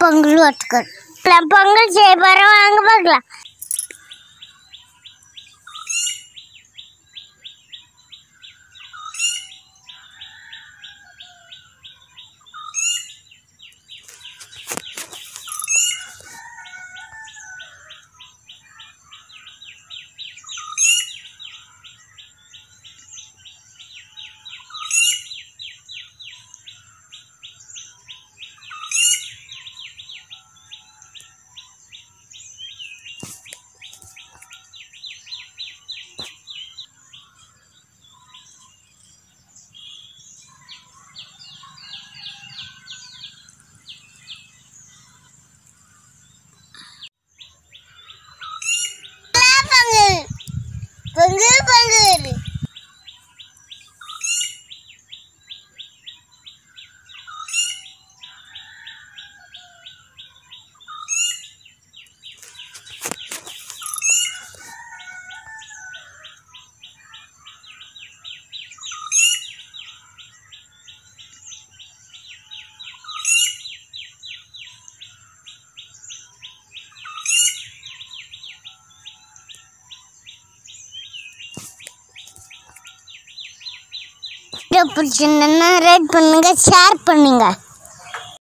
பொங்கல் ஒத்துக்கணும் நான் பொங்கல் செய்ய போகிறோம் வாங்க பார்க்கலாம் வீடியோ பிடிச்சிருந்தேன்னா ரேட் பண்ணுங்கள் ஷேர் பண்ணுங்கள்